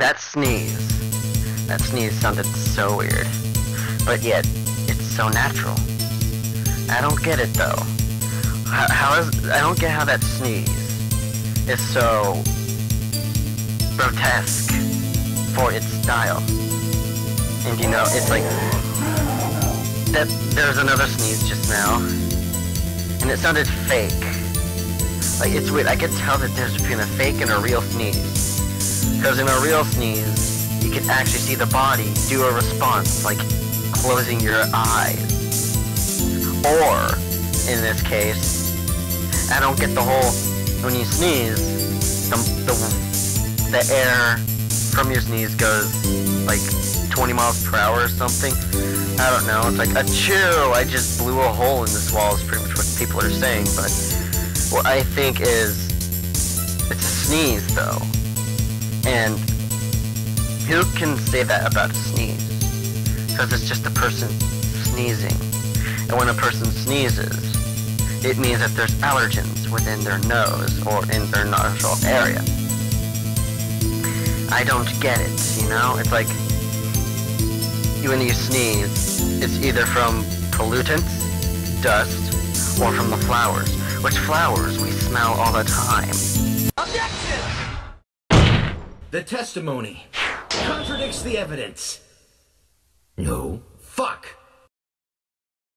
That sneeze. That sneeze sounded so weird. But yet, it's so natural. I don't get it though. How, how is I don't get how that sneeze is so grotesque for its style. And you know, it's like that there's another sneeze just now. And it sounded fake. Like it's weird. I could tell that there's between a fake and a real sneeze. Because in a real sneeze, you can actually see the body do a response, like closing your eyes. Or, in this case, I don't get the whole, when you sneeze, the, the, the air from your sneeze goes like 20 miles per hour or something. I don't know, it's like a chew, I just blew a hole in this wall is pretty much what people are saying, but what I think is, it's a sneeze though. And who can say that about a sneeze? Because it's just a person sneezing. And when a person sneezes, it means that there's allergens within their nose or in their nostril area. I don't get it, you know? It's like you when you sneeze, it's either from pollutants, dust, or from the flowers. Which flowers we smell all the time. The testimony contradicts the evidence. No.